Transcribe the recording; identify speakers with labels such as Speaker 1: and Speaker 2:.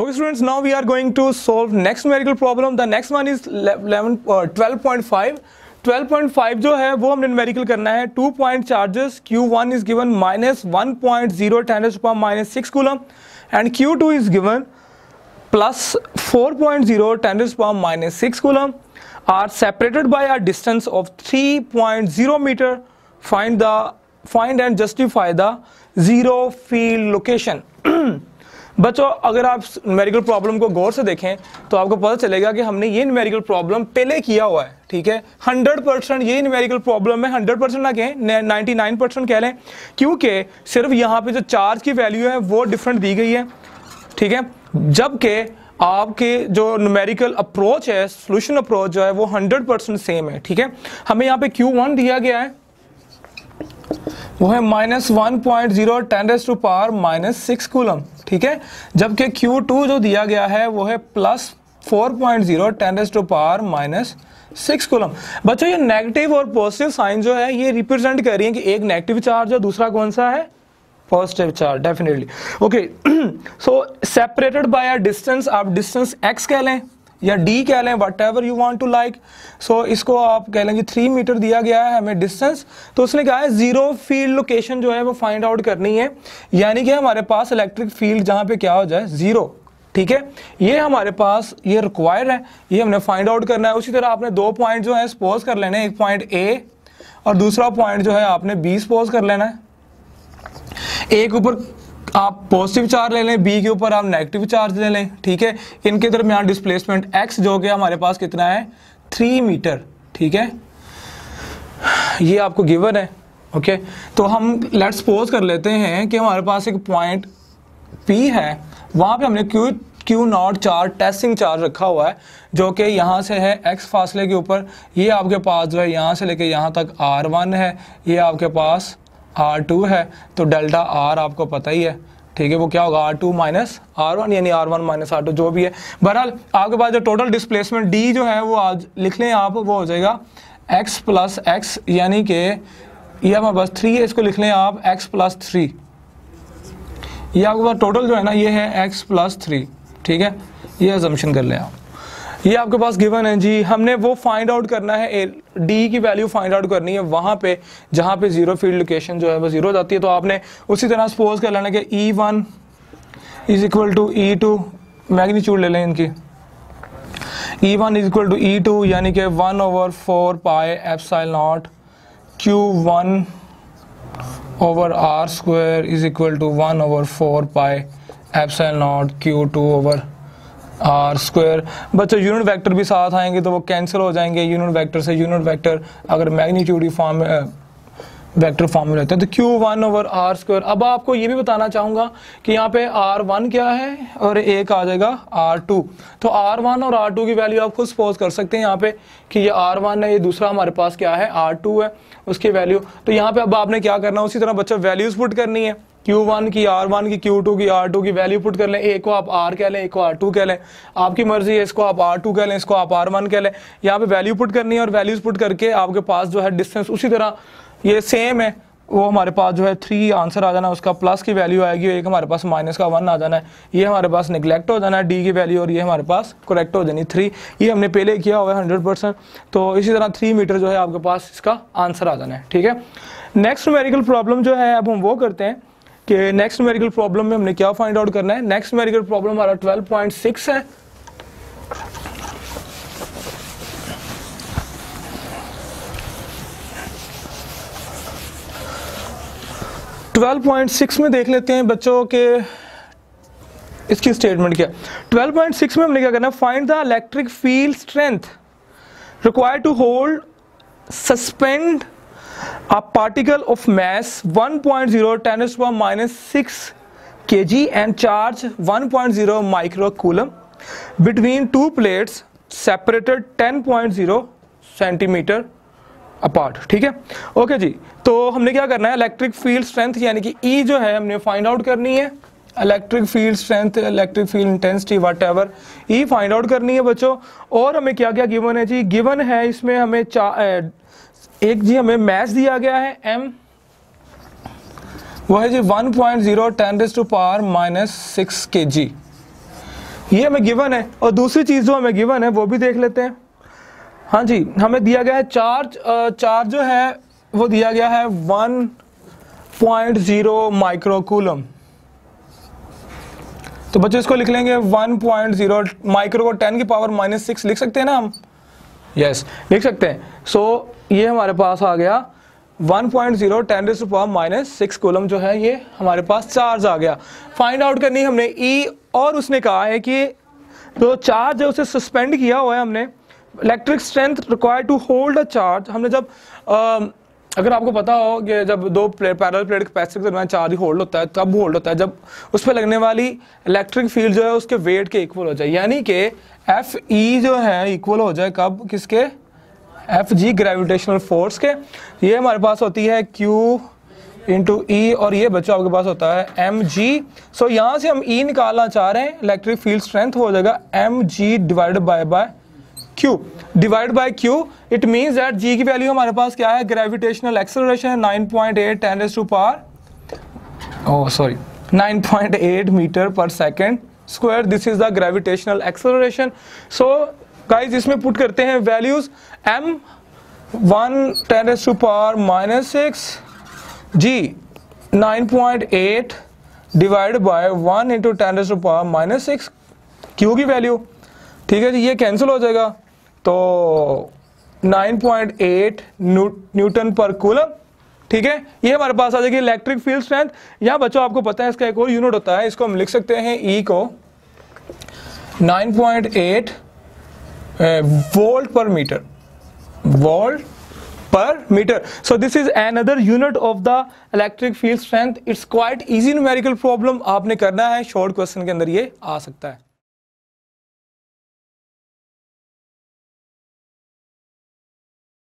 Speaker 1: Okay students, now we are going to solve next numerical problem. The next one is 11, uh, 12.5. 12.5 जो है वो हमने numerical करना है two point charges Q1 is given minus 1.0 10 to power minus 6 coulomb and Q2 is given plus 4.0 10 to power minus 6 coulomb are separated by a distance of 3.0 meter. Find the find and justify the zero field location. बच्चों, अगर आप numerical problem को गौर से देखें तो आपको पता चलेगा कि हमने ये न्यूमेरिकल प्रॉब्लम पहले किया हुआ है, ठीक है? 100 परसेंट ये न्यूमेरिकल प्रॉब्लम है 100 परसेंट ना कहें 99 परसेंट कह लें, क्योंकि सिर्फ़ यहाँ पे जो चार्ज की वैल्यू है, वो डिफरेंट दी गई है, ठीक है? जबकि आपके जो न्यूमेरिकल अप्रोच है सोल्यूशन अप्रोच जो है, वो 100 परसेंट सेम है, ठीक है? हमें यहाँ पे Q1 दिया गया है, वो है minus one point zero ten to power minus six coulomb ठीक है? जबकि Q2 जो दिया गया है, वो है plus four point zero ten to power minus six coulomb बच्चों, ये नेगेटिव और पॉजिटिव साइन जो है, ये रिप्रेजेंट कर रही है कि एक नेगेटिव चार्ज है, दूसरा कौन सा है? Positive charge definitely okay so separated by a distance आप डिस्टेंस एक्स कह लें। या d कह लें whatever you want to like so इसको आप कह लेंगे थ्री मीटर दिया गया है हमें डिस्टेंस तो उसने कहा है ज़ीरो फ़ील्ड लोकेशन जो है वो फाइंड आउट करनी है. यानी कि हमारे पास इलेक्ट्रिक फ़ील्ड जहाँ पे क्या हो जाए ज़ीरो ठीक है? ये हमारे पास, ये रिक्वायर है. ये हमने फाइंड आउट करना है. उसी तरह आपने दो पॉइंट जो है सपोज़ कर लेने एक पॉइंट ए और दूसरा पॉइंट जो है, आपने बी सपोज़ कर लेना है. एक ऊपर आप पॉजिटिव चार्ज ले लें बी के ऊपर आप नेगेटिव चार्ज ले लें, ठीक है? इनके दरमियान डिस्प्लेसमेंट एक्स जो कि हमारे पास कितना है? थ्री मीटर ठीक है? ये आपको गिवन है ओके तो हम लेट सपोज़ कर लेते हैं कि हमारे पास एक पॉइंट पी है, वहाँ पे हमने Q Q naught charge testing charge रखा हुआ है, जो कि यहाँ से है एक्स फासले के ऊपर, ये आपके पास जो है यहाँ से लेके यहाँ तक आर वन है, ये आपके पास आर टू है तो डेल्टा आर आपको पता ही है। ठीक है, वो क्या होगा? R two minus R one यानी R one minus R two जो भी है। बहरहाल, आपके पास जो टोटल डिस्प्लेसमेंट डी जो है, वो आज लिख लें आप, वो हो जाएगा एक्स प्लस एक्स यानी कि ये हमारे पास थ्री है, इसको लिख लें आप एक्स प्लस थ्री ये आपके पास टोटल जो है ना, ये है एक्स प्लस थ्री ठीक है, ये एजम्पन कर लें आप। ये आपके पास गिवन है जी। हमने वो फाइंड आउट करना है डी की वैल्यू फाइंड आउट करनी है वहाँ पे, जहाँ पे ज़ीरो फ़ील्ड लोकेशन जो है वो ज़ीरो जाती है। तो आपने उसी तरह सपोज़ कर लेना कि E one is equal to E two magnitude ले लें इनकी। E one is equal to E two यानी कि one over four pi epsilon naught Q one over R square is equal to one over four pi epsilon naught Q two over R square. बच्चों unit vector भी साथ आएँगे तो वो cancel हो जाएँगे यूनिट वेक्टर से। यूनिट वेक्टर अगर मैग्नीट्यूड फॉर्म वेक्टर फॉर्म रहते हैं तो Q one over R square अब आपको ये भी बताना चाहूँगा कि यहाँ पे आर वन क्या है और एक आ जाएगा आर टू तो आर वन और आर टू की वैल्यू आप खुद सपोज़ कर सकते हैं यहाँ पे कि ये आर वन है, ये दूसरा हमारे पास क्या है? आर टू है, उसकी वैल्यू तो यहाँ पे अब आपने क्या करना उसी तरह बच्चों वैल्यूज़ पुट करनी है। Q1 की R1 की Q2 की R2 की वैल्यू पुट कर लें। एक को आप R कह लें एक को R2 कह लें। आपकी मर्ज़ी है, इसको आप R2 कह लें, इसको आप R1 कह लें। यहाँ पे वैल्यू पुट करनी है और वैल्यूज़ पुट करके आपके पास जो है डिस्टेंस उसी तरह ये सेम है। वो हमारे पास जो है थ्री आंसर आ जाना उसका प्लस की वैल्यू आएगी एक हमारे पास माइनस का वन आ जाना है। ये हमारे पास निगलेक्ट हो जाना है डी की वैल्यू और ये हमारे पास करेक्ट हो जानी थ्री ये हमने पहले किया हुआ है हंड्रेड परसेंट तो इसी तरह थ्री मीटर जो है आपके पास इसका आंसर आ जाना है, ठीक है? नेक्स्ट मेरिकल प्रॉब्लम जो है, अब हम वो करते हैं। कि नेक्स्ट मेरिकल प्रॉब्लम में हमने क्या फाइंड आउट करना है? नेक्स्ट मेरिकल प्रॉब्लम हमारा 12.6 है। ट्वेल्व पॉइंट सिक्स में देख लेते हैं बच्चों के इसकी स्टेटमेंट क्या ट्वेल्व पॉइंट सिक्स में हमने क्या करना find the electric field strength required to hold suspend a particle of mass 1.0 10 to the minus 6 kg and charge 1.0 microcoulomb between two plates separated 10.0 centimetre apart ठीक है? ओके जी. तो हमने क्या करना है? इलेक्ट्रिक फ़ील्ड स्ट्रेंथ यानी कि ई e जो है हमने फाइंड आउट करनी है। Electric field strength electric field intensity whatever E find out करनी है बच्चों। और हमें क्या क्या गिवन है जी? गिवन है इसमें हमें एक जी, हमें मैच दिया गया है एम वो है G 1.0 point zero ten to power minus six K G ये हमें गिवन है, और दूसरी चीज़ जो हमें गिवन है, वो भी देख लेते हैं। हाँ जी, हमें दिया गया है चार्ज चार्ज जो है, वो दिया गया है वन पॉइंट ज़ीरो माइक्रोकूलम तो बच्चों इसको लिख लेंगे वन पॉइंट ज़ीरो माइक्रो को टेन की पावर माइनस सिक्स लिख सकते हैं ना हम? यस yes, लिख सकते हैं। सो so, ये हमारे पास आ गया 1.0 point zero ten to power minus six coulomb जो है ये हमारे पास चार्ज आ गया। फाइंड आउट करनी हमने ई e, और उसने कहा है कि जो तो चार्ज है उसे सस्पेंड किया हुआ है हमने। Electric strength require to hold a charge हमने जब अगर आपको पता हो कि जब दो प्लेट पैरल प्लेट कैपेसिटर के दरमियान चार्ज होल्ड होता है, तब होल्ड होता है। जब उस पर लगने वाली इलेक्ट्रिक फ़ील्ड जो है, उसके वेट के इक्वल हो जाए। यानी कि एफ़ ई जो है इक्वल हो जाए कब? किसके? एफ़ जी ग्रेविटेशनल फोर्स के। ये हमारे पास होती है क्यू इंटू ई और ये बच्चों, आपके पास होता है एम जी सो यहाँ से हम ई e निकालना चाह रहे हैं। इलेक्ट्रिक फ़ील्ड स्ट्रेंथ हो जाएगा M G divide by by Q divide by Q it means that G की वैल्यू हमारे पास क्या है? Gravitational acceleration nine point eight ten S to par O sorry 9.8 metre per second square this is the gravitational acceleration so guys इसमें put करते हैं values M one ten S to power minus six G 9.8 divide by one into ten S to power minus six Q की value ठीक है जी, ये cancel हो जाएगा. तो 9.8 न्यूटन पर कूलम, ठीक है? ये हमारे पास आ जाएगी इलेक्ट्रिक फ़ील्ड स्ट्रेंथ यहाँ बच्चों, आपको पता है, इसका एक और यूनिट होता है, इसको हम लिख सकते हैं ई e को। 9.8 volt per metre volt per metre so this is another unit of the electric field strength it's quite easy numerical problem आपने करना है शॉर्ट क्वेश्चन के अंदर ये आ सकता है।